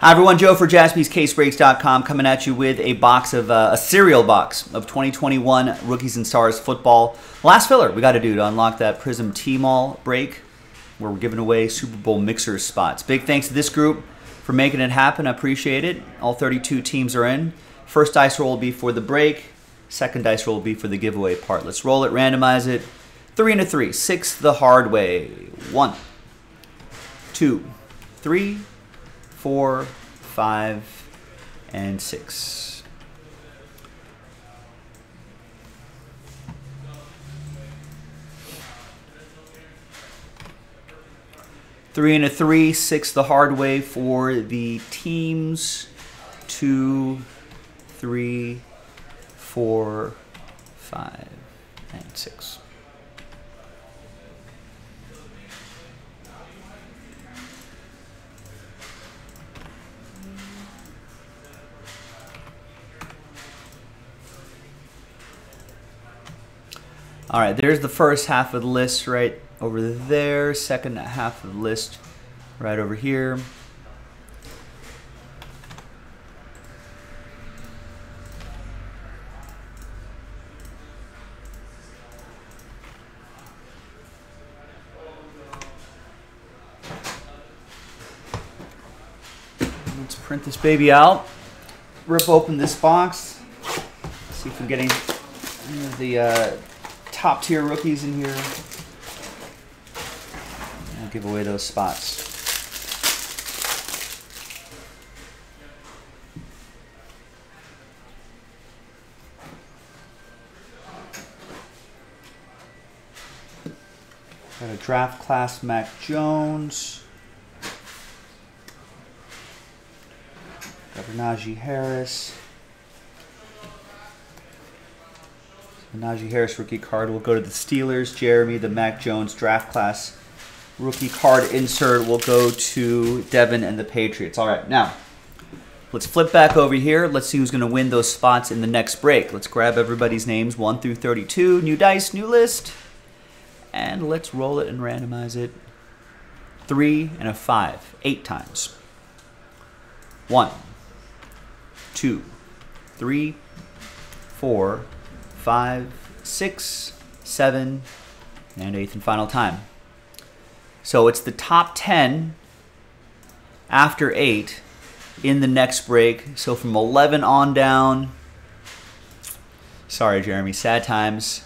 Hi everyone, Joe for jaspyscasebreaks.com coming at you with a box of uh, a cereal box of 2021 Rookies and Stars football. Last filler we got to do to unlock that Prizm T-Mall break where we're giving away Super Bowl mixer spots. Big thanks to this group for making it happen. I appreciate it. All 32 teams are in. First dice roll will be for the break. Second dice roll will be for the giveaway part. Let's roll it, randomize it. Three and a three. Six the hard way. One, two, three four, five, and six. Three and a three, six the hard way for the teams. Two, three, four, five, and six. All right, there's the first half of the list right over there. Second half of the list right over here. Let's print this baby out. Rip open this box. See if I'm getting the uh, top tier rookies in here. I'll give away those spots. Got a draft class Mac Jones. Got Najee Harris. Najee Harris rookie card will go to the Steelers. Jeremy, the Mac Jones draft class rookie card insert will go to Devin and the Patriots. All right, now let's flip back over here. Let's see who's going to win those spots in the next break. Let's grab everybody's names 1 through 32. New dice, new list. And let's roll it and randomize it. Three and a five, eight times. One, two, three, four, five, six, seven, and eighth and final time. So it's the top 10 after eight in the next break. So from 11 on down. Sorry, Jeremy. Sad times.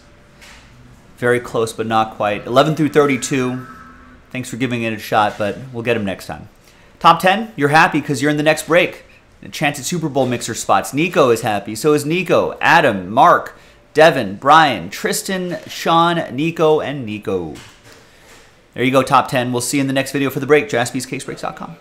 Very close, but not quite. 11 through 32. Thanks for giving it a shot, but we'll get them next time. Top 10, you're happy because you're in the next break. A chance at Super Bowl mixer spots. Nico is happy. So is Nico, Adam, Mark, Devin, Brian, Tristan, Sean, Nico, and Nico. There you go, top 10. We'll see you in the next video for the break. JaspysCaseBreaks.com.